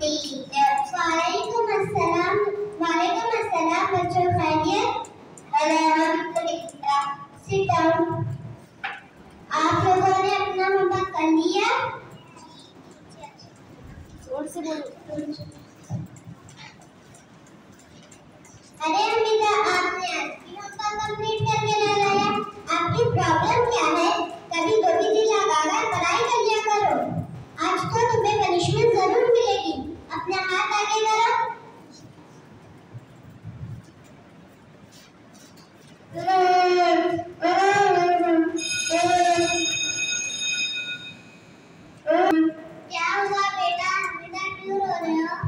teacher अस्सलाम ने अपना अरे अमिता आपने आज भी होमवर्क कंप्लीट करके ना लाया आपकी प्रॉब्लम क्या है कभी दो भी दिन लगाकर पढ़ाई कर लिया करो आज तो तुम्हें पनिशमेंट ज़रूर मिलेगी अपना हाथ आगे करो क्या हुआ बेटा बेटा क्यों रो रहे हो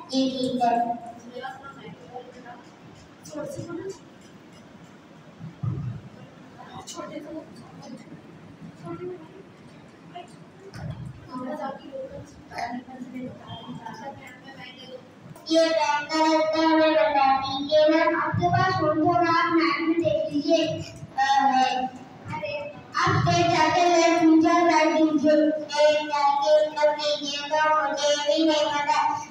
चलाते हैं जी ठीक ये बैंक का हमें बता दीजिए ना आपके पास फ़ोन होगा आप मैप में देख लीजिए आप स्टेट जाके लेफ़्ट नीचे राइट दीजिए स्टेट जाके तब लीजिए तो मुझे भी नहीं पता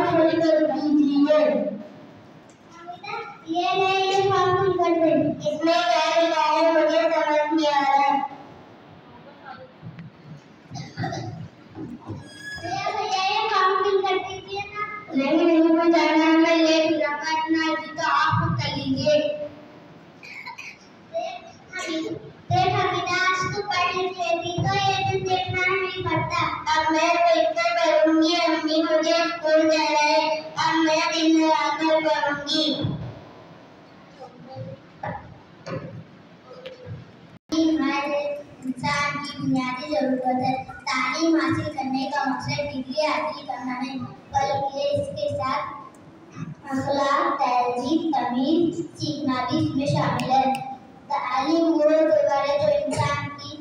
फॉर्म फिल ये नहीं ये कर इसमें हमारे इंसान की बुनियादी ज़रूरत है तालीम हासिल करने का मकसद डिग्री हासिल करना नहीं बल्कि इसके साथ अखलाक तहजीब तमीज सीखना भी इसमें शामिल है तालीम वो है जो इंसान की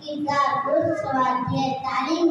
किरदार को संवारती है तालीम